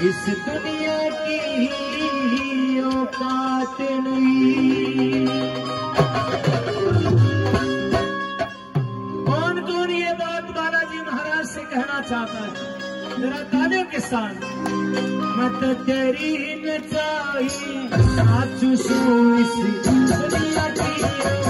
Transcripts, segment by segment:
इस दुनिया की औकात नहीं। कौन कौन ये बात बालाजी महाराज से कहना चाहता है? मेरा तालियों के साथ। मत तेरी नाचू सुन इस दुनिया की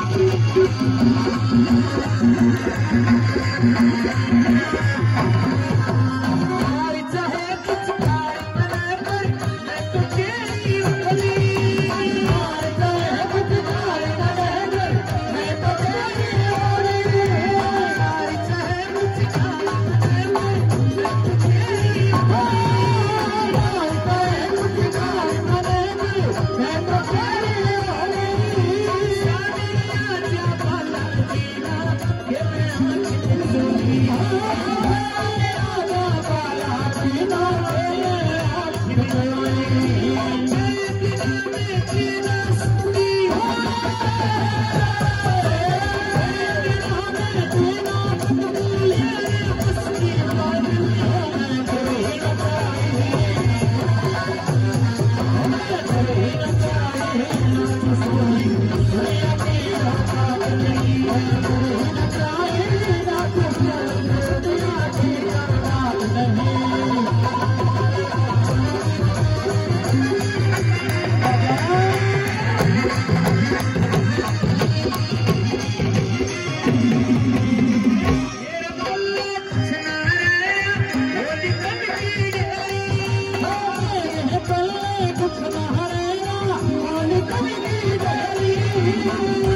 Thank you. Música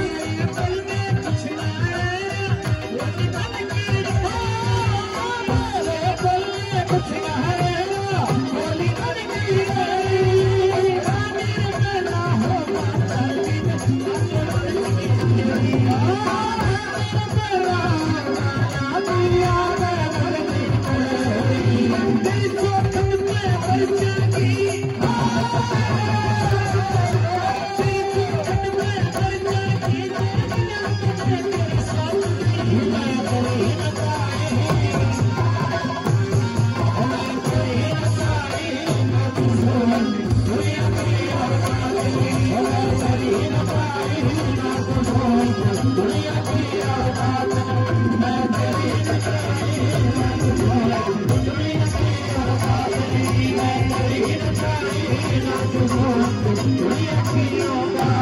Senhor.